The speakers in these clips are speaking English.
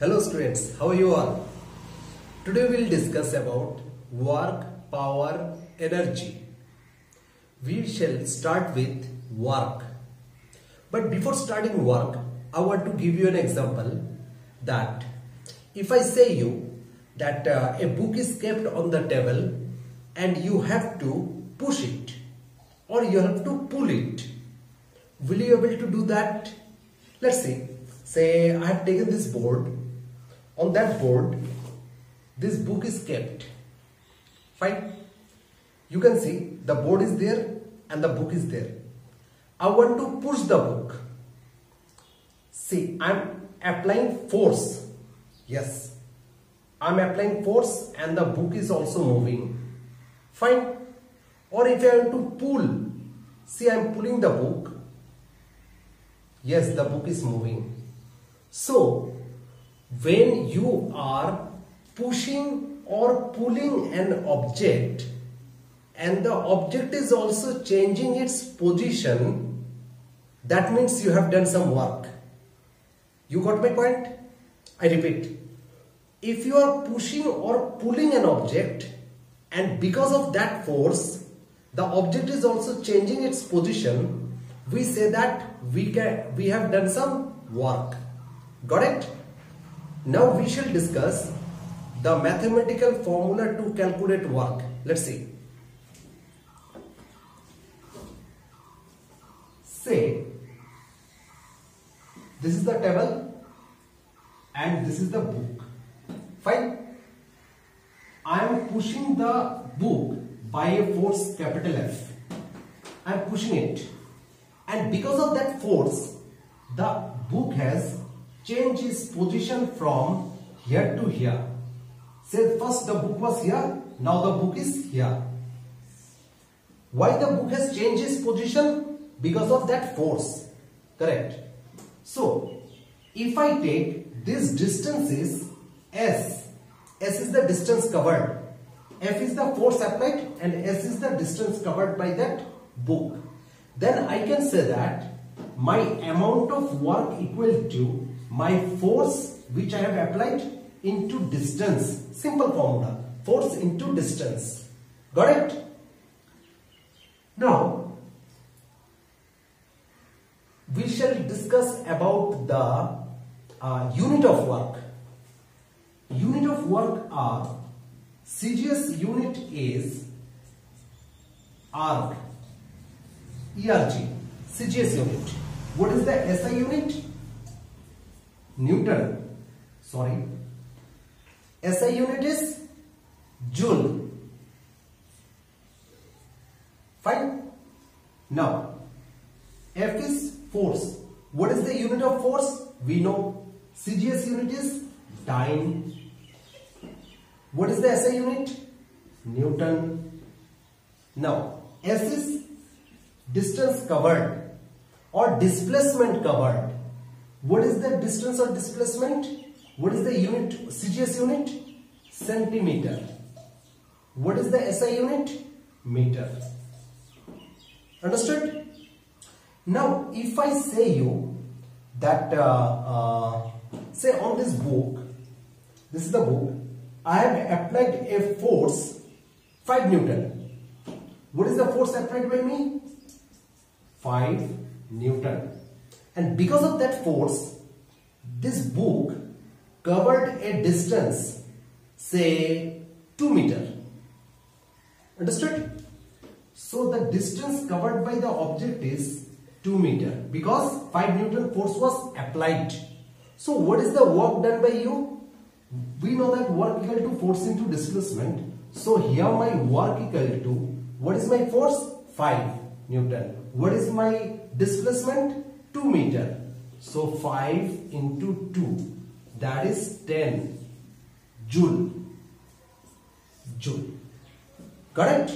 Hello students, how are you all? Today we will discuss about work, power, energy. We shall start with work. But before starting work, I want to give you an example that if I say you that uh, a book is kept on the table and you have to push it or you have to pull it, will you be able to do that? Let's see. Say I have taken this board. On that board, this book is kept. Fine. You can see the board is there and the book is there. I want to push the book. See, I'm applying force. Yes. I'm applying force and the book is also moving. Fine. Or if I want to pull, see I'm pulling the book. Yes, the book is moving. So, when you are pushing or pulling an object and the object is also changing its position, that means you have done some work. You got my point? I repeat. If you are pushing or pulling an object and because of that force, the object is also changing its position, we say that we can we have done some work. Got it? Now we shall discuss the mathematical formula to calculate work. Let's see. Say this is the table and this is the book. Fine. I am pushing the book by a force capital F. I am pushing it and because of that force the book has changed its position from here to here. Say first the book was here, now the book is here. Why the book has changed its position? Because of that force. Correct. So, if I take this distance is S. S is the distance covered. F is the force applied and S is the distance covered by that book. Then I can say that my amount of work equal to my force which I have applied into distance. Simple formula. Force into distance. Got it? Now, we shall discuss about the uh, unit of work. Unit of work are CGS unit is arc ERG CGS unit. What is the SI unit? Newton sorry SI unit is joule fine now F is force what is the unit of force we know CGS unit is time what is the SI unit newton now S is distance covered or displacement covered What is the distance or displacement? What is the unit, CGS unit? Centimeter. What is the SI unit? Meter. Understood? Now, if I say you that, uh, uh, say on this book, this is the book, I have applied a force 5 Newton. What is the force applied by me? 5 Newton. And because of that force, this book covered a distance, say 2 meter. Understood? So the distance covered by the object is 2 meter because 5 Newton force was applied. So what is the work done by you? We know that work equal to force into displacement. So here my work equal to, what is my force? 5 Newton. What is my displacement? 2 meter. So 5 into 2 that is 10 joule. Joule. Correct?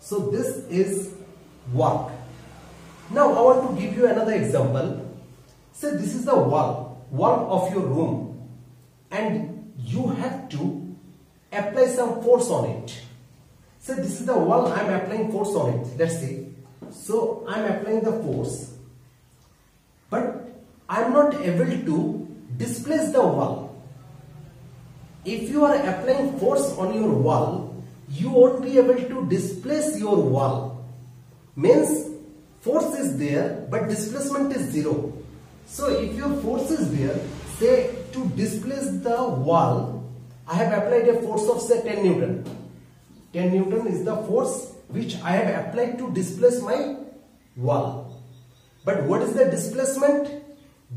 So this is work. Now I want to give you another example. Say this is the wall, wall of your room and you have to apply some force on it. Say this is the wall I am applying force on it. Let's see. So I am applying the force but I am not able to displace the wall. if you are applying force on your wall, you won't be able to displace your wall. Means force is there but displacement is zero. So if your force is there, say to displace the wall, I have applied a force of say 10 Newton. 10 Newton is the force which I have applied to displace my wall. But what is the displacement?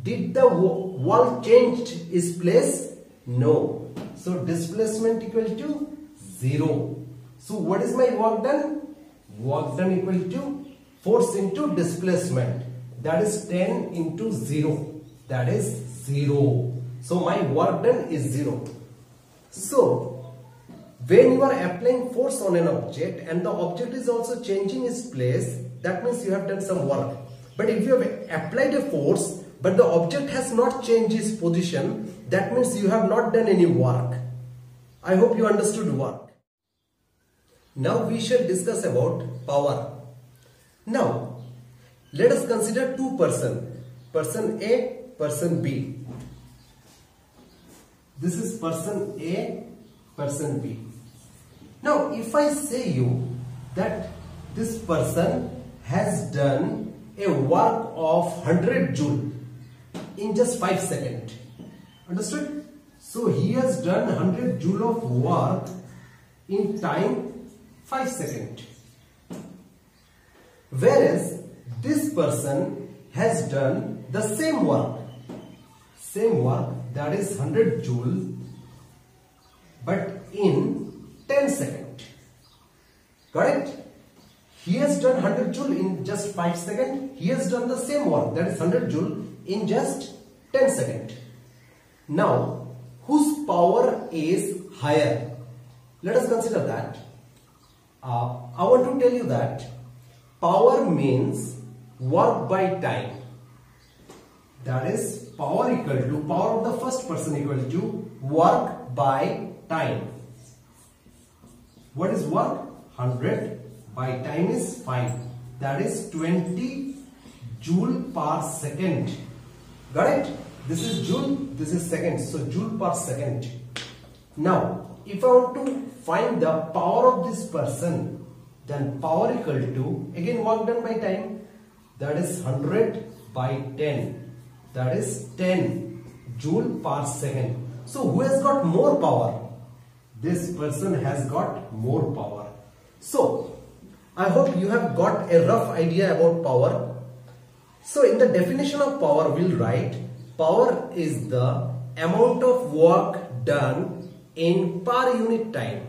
Did the wall changed its place? No. So displacement equal to 0. So what is my work done? Work done equal to force into displacement. That is 10 into 0. That is 0. So my work done is 0. So when you are applying force on an object and the object is also changing its place, that means you have done some work. But if you have applied a force but the object has not changed its position, that means you have not done any work. I hope you understood work. Now we shall discuss about power. Now, let us consider two person, person A, person B. This is person A, person B. Now, if I say you that this person has done a work of 100 joule in just 5 seconds. Understood? So, he has done 100 joule of work in time 5 seconds. Whereas this person has done the same work. Same work that is 100 joule but in 10 seconds. Correct? He has done 100 joule in just 5 seconds. He has done the same work that is 100 joule in just 10 seconds. Now, whose power is higher? Let us consider that. Uh, I want to tell you that power means work by time. That is power equal to power of the first person equal to work by time. What is work? 100 by time is 5. That is 20 joule per second. Got it? This is joule, this is second. So joule per second. Now, if I want to find the power of this person, then power equal to, again work done by time, that is 100 by 10. That is 10 joule per second. So who has got more power? This person has got more power. So, I hope you have got a rough idea about power. So in the definition of power, we'll write power is the amount of work done in per unit time.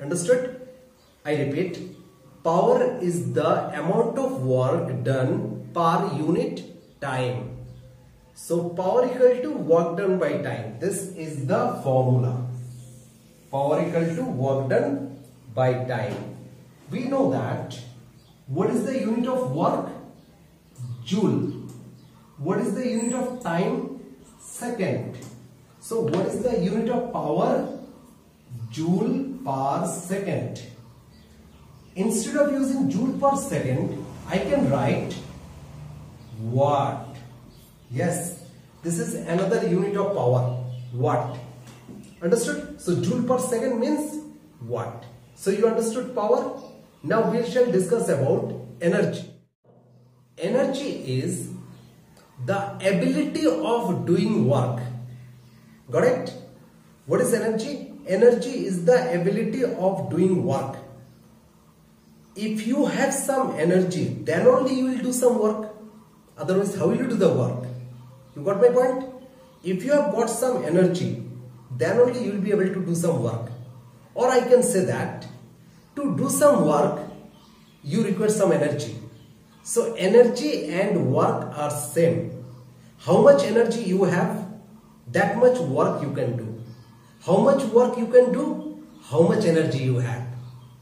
Understood? I repeat, power is the amount of work done per unit time. So power equal to work done by time. This is the formula. Power equal to work done by time. We know that what is the unit of work? Joule. What is the unit of time? Second. So what is the unit of power? Joule per second. Instead of using joule per second, I can write watt. Yes, this is another unit of power. Watt. Understood? So joule per second means watt. So you understood power? Now we shall discuss about energy. Energy is the ability of doing work. Got it? What is energy? Energy is the ability of doing work. If you have some energy, then only you will do some work. Otherwise, how will you do the work? You got my point? If you have got some energy, then only you will be able to do some work. Or I can say that to do some work, you require some energy. So energy and work are same. How much energy you have, that much work you can do. How much work you can do, how much energy you have.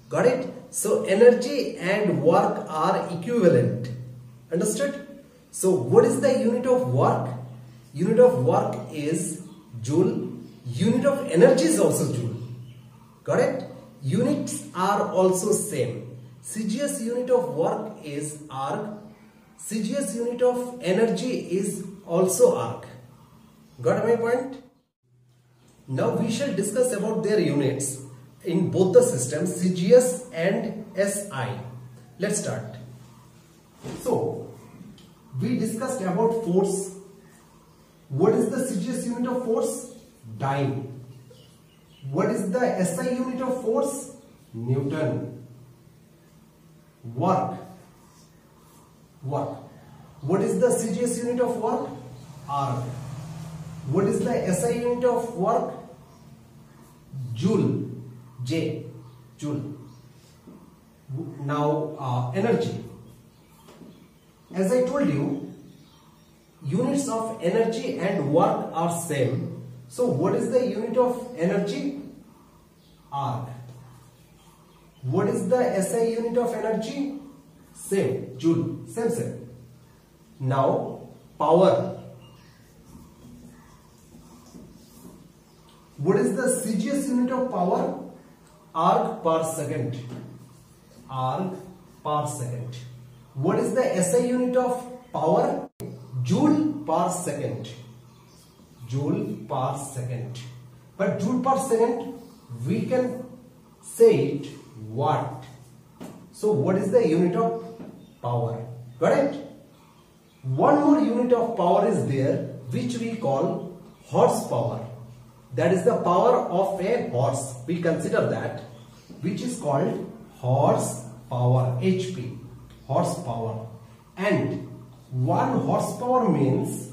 Got it? So energy and work are equivalent. Understood? So what is the unit of work? Unit of work is joule. Unit of energy is also joule. Got it? Units are also same. CGS unit of work is erg. CGS unit of energy is also erg. Got my point? Now we shall discuss about their units in both the systems CGS and SI. Let's start. So, we discussed about force. What is the CGS unit of force? Dyne. What is the SI unit of force? Newton. Work. Work. What is the CGS unit of work? Erg. What is the SI unit of work? Joule. J. Joule. Now, uh, energy. As I told you, units of energy and work are same. So, what is the unit of energy? Or what is the S I unit of energy same joule same same now power what is the CGS unit of power erg per second erg per second what is the S I unit of power joule per second joule per second but joule per second we can say it watt. So what is the unit of power? It? One more unit of power is there which we call horsepower. That is the power of a horse. We consider that which is called horsepower HP horsepower and 1 horsepower means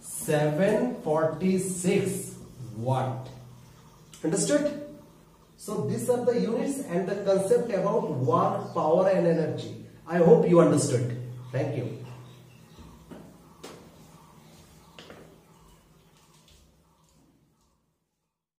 746 watt understood? So these are the units and the concept about work power and energy. I hope you understood. Thank you